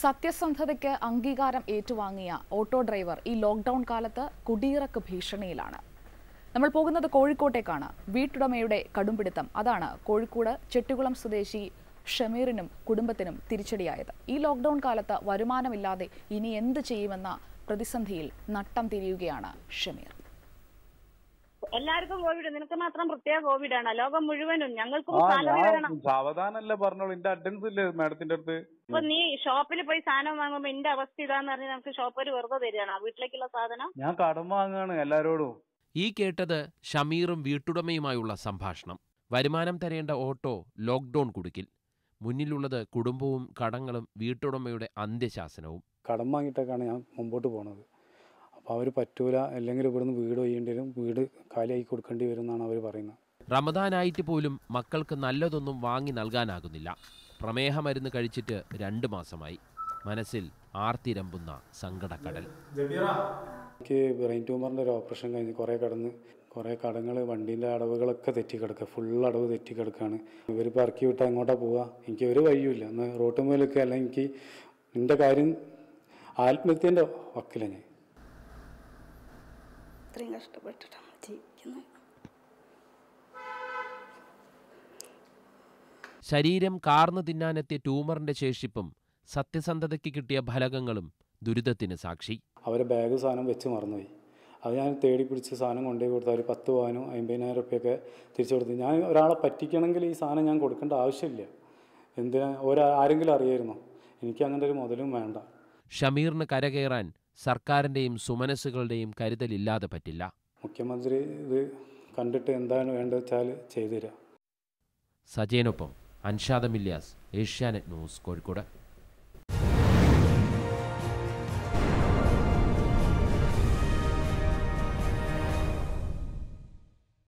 സത്യസന്ധതയ്ക്ക് അംഗീകാരം ഏറ്റുവാങ്ങിയ auto driver ഈ ലോക്ക്ഡൌൺ കാലത്ത് കുടിയിറക്ക് ഭീഷണിയിലാണ്. നമ്മൾ പോകുന്നത് കോഴിക്കോട്ടേക്കാണ്. വീട്ടുടമയുടെ കടുംപിടുത്തം. അതാണ് കോഴിക്കോട് ചെട്ടികുളം സ്വദേശി ഷമീറിനും കുടുംബത്തിനും തിരിച്ചടിയായത്. ഈ ലോക്ക്ഡൌൺ കാലത്ത് വരുമാനമില്ലാതെ ഇനി എന്ത് ചെയ്യുമെന്ന പ്രതിസന്ധിയിൽ നട്ടം തിരിയുകയാണ് ഷമീർ. എല്ലാവർക്കും കോവിഡ്. നിനക്ക് മാത്രം പ്രത്യേക കോവിഡ് ആണ് ലോകം മുഴുവനും ഞങ്ങൾക്കും സാലറി വരണം സാവധാനല്ലേ പറഞ്ഞോളൂ. എന്റെ അറ്റൻഡൻസ് ഇല്ലേ മാഡത്തിന്റെ അടുത്ത്? അപ്പൊ നീ ഷോപ്പിൽ പോയി സാധനം വാങ്ങുമ്പോ എന്റെ അവസ്ഥ ഇതാന്ന് പറഞ്ഞ് നമുക്ക് ഷോപ്പർ വെറുതെ തരികയാണ്. വീട്ടിലേക്കുള്ള സാധനം? ഞാൻ കടം വാങ്ങാണ് എല്ലാരോടും. ഈ കേട്ടത് ഷമീറും വീട്ടുടമയുമായുള്ള സംഭാഷണം. വരുമാനം തരേണ്ട ഓട്ടോ ലോക്ക്ഡൌൺ കുടുക്കിൽ. മുന്നിലുള്ളത് കുടുംബവും കടങ്ങളും വീട്ടുടമയുടെ അന്ത്യശാസനവും. കടം വാങ്ങിയിട്ടൊക്കെയാണ് ഞാൻ മുമ്പോട്ട് പോണത്. അപ്പോൾ അവർ പറ്റൂല. അല്ലെങ്കിൽ ഇവിടുന്ന് വീട് ഒഴിയേണ്ടി വരും. വീട് കാലിയാക്കി കൊടുക്കേണ്ടി വരും എന്നാണ് അവർ പറയുന്നത്. റമദാനായിട്ട് പോലും മക്കൾക്ക് നല്ലതൊന്നും വാങ്ങി നൽകാനാകുന്നില്ല. പ്രമേഹ മരുന്ന് കഴിച്ചിട്ട് രണ്ട് മാസമായി. മനസ്സിൽ ആർത്തിരമ്പുന്ന സങ്കടക്കടൽ. എനിക്ക് ബ്രെയിൻ ട്യൂമറിന്റെ ഒരു ഓപ്പറേഷൻ കഴിഞ്ഞ് കുറേ കടന്ന് കുറേ കടങ്ങൾ വണ്ടീന്റെ അടവുകളൊക്കെ തെറ്റിക്കിടക്കുക. ഫുൾ അടവ് തെറ്റിക്കിടക്കുകയാണ്. ഇവരിപ്പോൾ ഇറക്കി വിട്ടാൽ അങ്ങോട്ടാണ് പോവുക. എനിക്ക് ഒരു വഴിയുമില്ല. എന്ന് റോട്ട് മുതലൊക്കെ അല്ലെങ്കിൽ എനിക്ക് എന്റെ കാര്യം ആത്മഹത്യന്റെ വക്കിലാണ് ഞാൻ. ഇത്രയും കഷ്ടപ്പെട്ടിട്ടാണ് ജീവിക്കുന്നത് ശരീരം കാർന്നു തിന്നാനെത്തിയ ട്യൂമറിന്റെ ശേഷിപ്പും സത്യസന്ധതയ്ക്ക് കിട്ടിയ ഫലകങ്ങളും ദുരിതത്തിന് സാക്ഷി. അവരെ ബാഗ് സാധനം വെച്ച് മറന്നുപോയി. അത് ഞാൻ തേടി പിടിച്ച് സാധനം കൊണ്ടുപോയി കൊടുത്തു അവർ പത്ത് പവനും അമ്പതിനായിരം റുപ്യൊക്കെ തിരിച്ചു കൊടുത്തു. ഞാൻ ഒരാളെ പറ്റിക്കണമെങ്കിൽ ഈ സാധനം ഞാൻ കൊടുക്കേണ്ട ആവശ്യമില്ല. എന്തിനാ? ഒരാ ആരെങ്കിലും അറിയായിരുന്നോ? എനിക്ക് അങ്ങനത്തെ ഒരു മുതലും വേണ്ട. ഷമീറിന് കരകയറാൻ സർക്കാരിന്റെയും സുമനസ്സുകളുടെയും കരുതലില്ലാതെ പറ്റില്ല. മുഖ്യമന്ത്രി ഇത് കണ്ടിട്ട് എന്താണ് വേണ്ടത് വെച്ചാൽ ചെയ്തു തരാം സജയനൊപ്പം അൻഷാദ മില്യാസ് ഏഷ്യാനെറ്റ് ന്യൂസ് കോഴിക്കോട്.